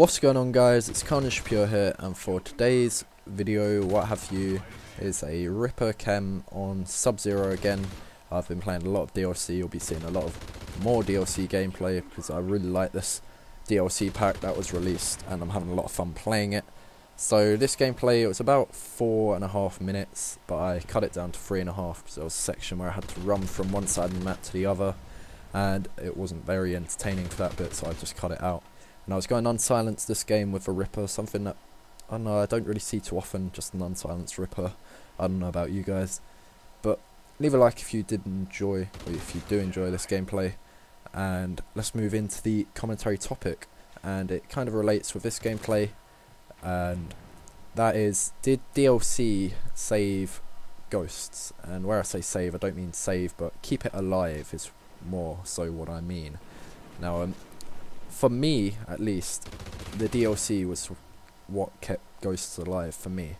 What's going on guys, it's KARNAGE Pure here and for today's video, what have you, is a Ripper KEM on Sub-Zero again. I've been playing a lot of DLC, you'll be seeing a lot of more DLC gameplay because I really like this DLC pack that was released and I'm having a lot of fun playing it. So this gameplay, it was about four and a half minutes, but I cut it down to three and a half because there was a section where I had to run from one side of the map to the other and it wasn't very entertaining for that bit so I just cut it out. And I was going unsilenced this game with a Ripper, something that I don't know I don't really see too often, just an unsilenced Ripper. I don't know about you guys, but leave a like if you did enjoy, or if you do enjoy this gameplay. And let's move into the commentary topic, and it kind of relates with this gameplay, and that is, did DLC save ghosts? And where I say save, I don't mean save, but keep it alive is more so what I mean. Now, um, for me at least, the DLC was what kept Ghosts alive for me.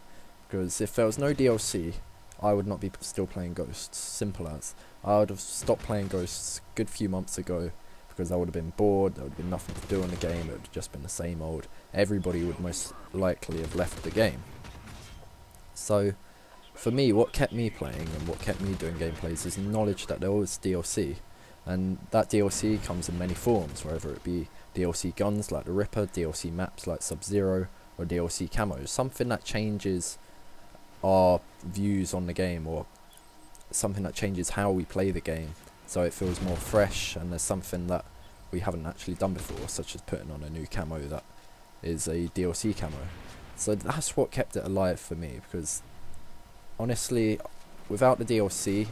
Because if there was no DLC, I would not be still playing Ghosts. Simple as. I would have stopped playing Ghosts a good few months ago because I would have been bored, there would have been nothing to do in the game, it would have just been the same old. Everybody would most likely have left the game. So, for me, what kept me playing and what kept me doing gameplays is knowledge that there was DLC. And that DLC comes in many forms, whether it be DLC guns like the Ripper, DLC maps like Sub-Zero, or DLC camos. Something that changes our views on the game, or something that changes how we play the game, so it feels more fresh and there's something that we haven't actually done before, such as putting on a new camo that is a DLC camo. So that's what kept it alive for me, because honestly, without the DLC,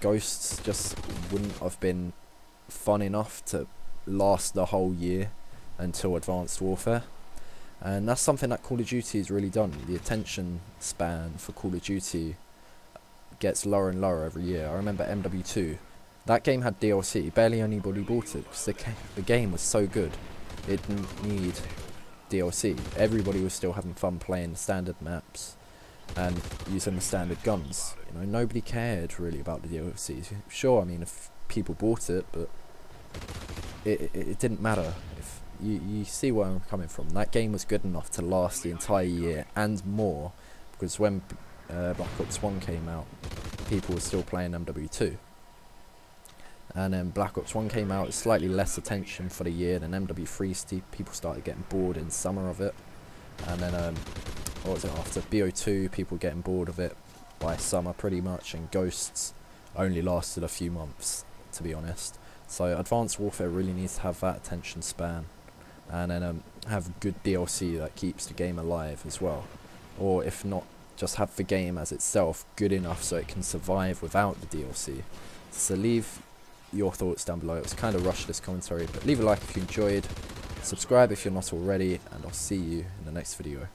Ghosts just wouldn't have been fun enough to last the whole year until Advanced Warfare. And that's something that Call of Duty has really done. The attention span for Call of Duty gets lower and lower every year. I remember MW2. That game had DLC. Barely anybody bought it because the, the game was so good. It didn't need DLC. Everybody was still having fun playing the standard maps and using the standard guns. You know, nobody cared really about the DLC. Sure, I mean, if people bought it, but it, it, it didn't matter. If you, you see where I'm coming from, that game was good enough to last the entire year and more, because when uh, Black Ops 1 came out, people were still playing MW2. And then Black Ops 1 came out, slightly less attention for the year, then MW3, people started getting bored in summer of it. And then, um, what was it, after BO2, people getting bored of it by summer pretty much, and Ghosts only lasted a few months, to be honest. So Advanced Warfare really needs to have that attention span and then um, have good DLC that keeps the game alive as well. Or if not, just have the game as itself good enough so it can survive without the DLC. So leave your thoughts down below. It was kind of rushed this commentary, but leave a like if you enjoyed, subscribe if you're not already, and I'll see you in the next video.